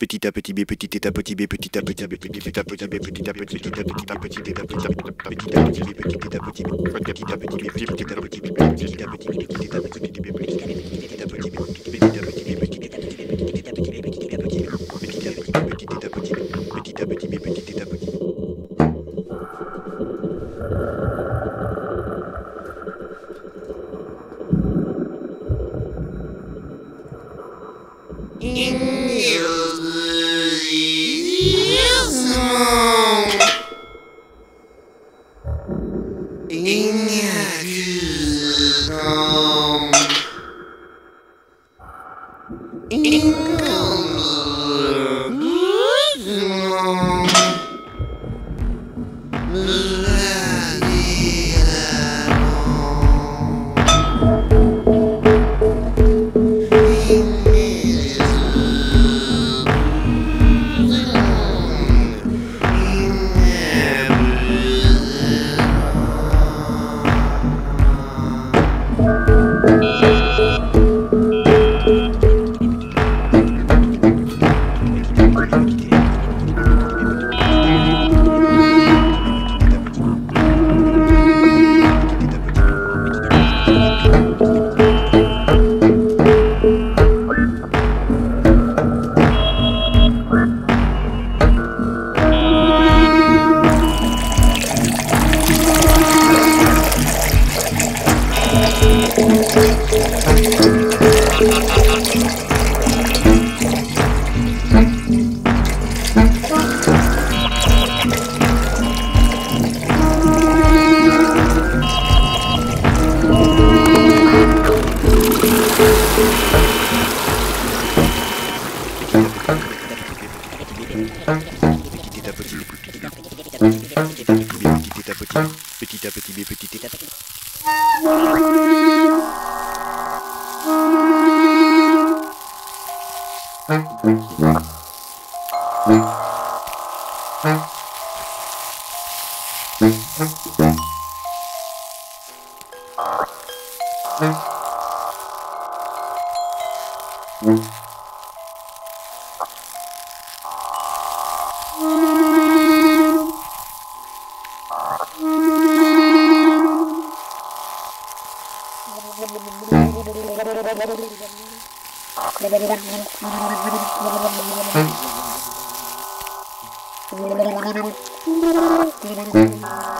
Petit à petit, B, petit à petit, B, petit à petit, B, petit à petit, B, petit à petit, petit à petit, à petit, petit à petit, petit à petit, B, petit à petit, petit à petit, B, petit à petit, petit à petit, à petit, petit à petit, B, petit à petit, petit à petit, petit à petit, à petit, petit à petit, B, petit à petit, petit à petit, à petit, B, petit à petit, petit à petit, petit à petit, B, petit à petit. Petit Income. Income. Petit à petit, petit à petit, petit à petit. Mm-hmm.